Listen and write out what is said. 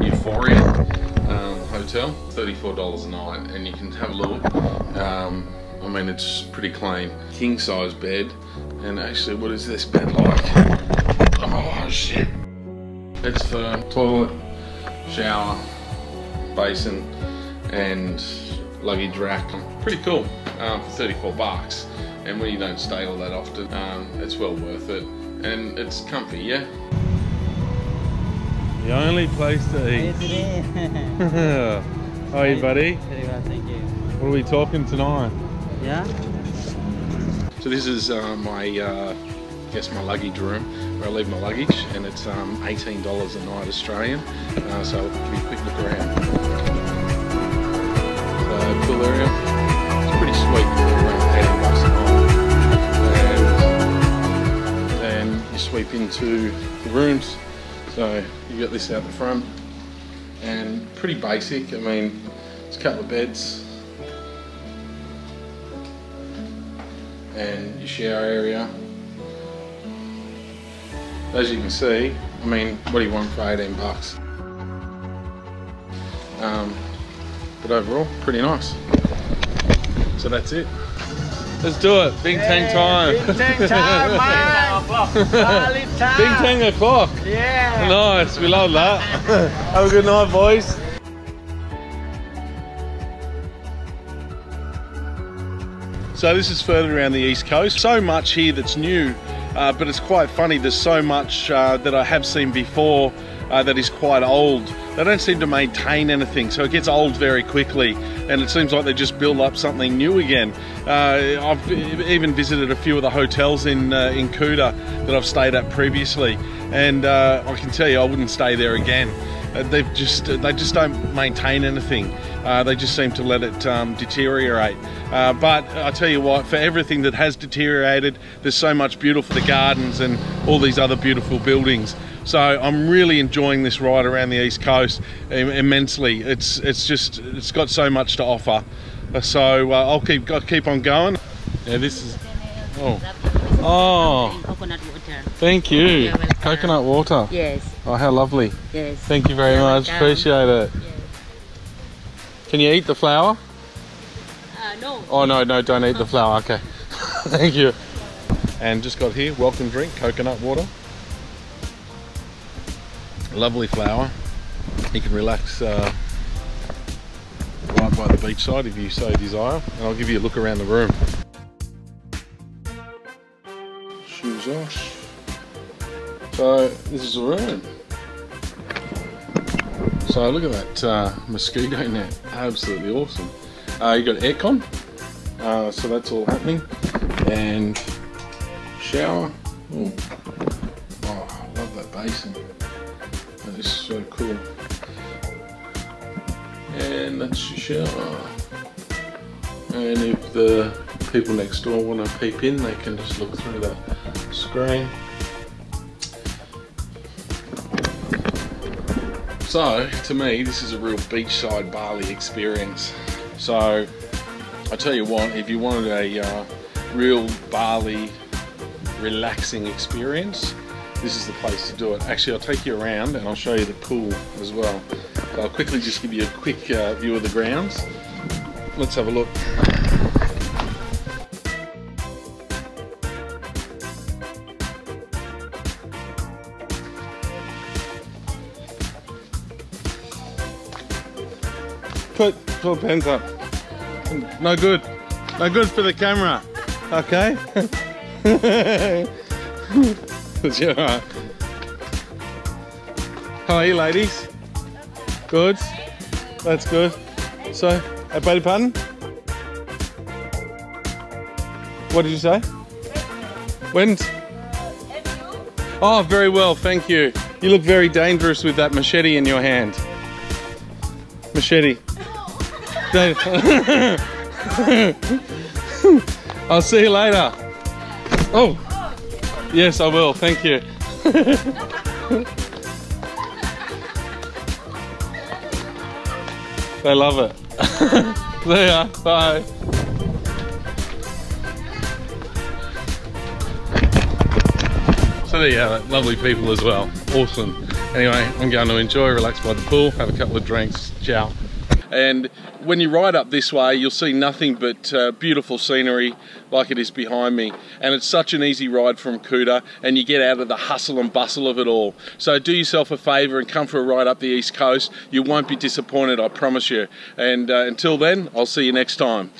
Euphoria um, Hotel, $34 a night, and you can have a look. Um, I mean, it's pretty clean. King size bed, and actually, what is this bed like? Oh shit! It's for toilet, shower, basin, and luggage rack. Pretty cool um, for 34 bucks. And when you don't stay all that often, um, it's well worth it. And it's comfy, yeah? The only place to eat. How are you, buddy? Very well, thank you. What are we talking tonight? Yeah? So this is uh, my, uh, I guess my luggage room where I leave my luggage, and it's um, $18 a night Australian. Uh, so I'll give you a quick look around. So pool area, sweep into the rooms. So you got this out the front, and pretty basic. I mean, it's a couple of beds. and your shower area. As you can see, I mean, what do you want for 18 bucks? Um, but overall, pretty nice. So that's it. Let's do it. Bintang time. Bintang time, man. Bali time. Big Tang o'clock. Yeah. Nice. We love that. Have a good night, boys. So this is further around the east coast. So much here that's new, uh, but it's quite funny. There's so much uh, that I have seen before uh, that is quite old. They don't seem to maintain anything, so it gets old very quickly, and it seems like they just build up something new again. Uh, I've even visited a few of the hotels in uh, in Kuta that I've stayed at previously, and uh, I can tell you I wouldn't stay there again. Uh, they've just they just don't maintain anything. Uh, they just seem to let it um, deteriorate. But I tell you what, for everything that has deteriorated, there's so much beautiful the gardens and all these other beautiful buildings. So I'm really enjoying this ride around the east coast immensely. It's it's just it's got so much to offer. Uh, So uh, I'll keep I'll keep on going. Yeah, this is oh oh Coconut water. thank you coconut water. Yes, Oh how lovely. yes. Thank you very You're much. welcome. Appreciate it. Yes. Can you eat the flower? Uh, no. Oh no, no, don't eat the flower. Okay, thank you. And just got here, welcome drink, coconut water. Lovely flower. You can relax uh, right by the beachside if you so desire. And I'll give you a look around the room. Shoes off. So this is the room. So look at that uh, mosquito net, absolutely awesome. Uh, you got aircon, uh, so that's all happening. And shower. Ooh. Oh, I love that basin. That is so cool. And that's your shower. And if the people next door want to peep in, they can just look through that screen. So, to me, this is a real beachside Bali experience. So, I tell you what, if you wanted a uh, real Bali relaxing experience, this is the place to do it. Actually, I'll take you around and I'll show you the pool as well. But I'll quickly just give you a quick uh, view of the grounds. Let's have a look. Put, put pens up. No good. No good for the camera. Okay? Heart. How are you, ladies? Good? That's good. So, I beg your pardon? What did you say? When's? Oh, very well, thank you. You look very dangerous with that machete in your hand. Machete. I'll see you later. Oh, yes, I will. Thank you. they love it. there you are. Bye. So there you lovely people as well. Awesome. Anyway, I'm going to enjoy, relax by the pool, have a couple of drinks. Ciao. And when you ride up this way, you'll see nothing but uh, beautiful scenery like it is behind me. And it's such an easy ride from Kuta, and you get out of the hustle and bustle of it all. So do yourself a favour and come for a ride up the East Coast. You won't be disappointed, I promise you. And uh, until then, I'll see you next time.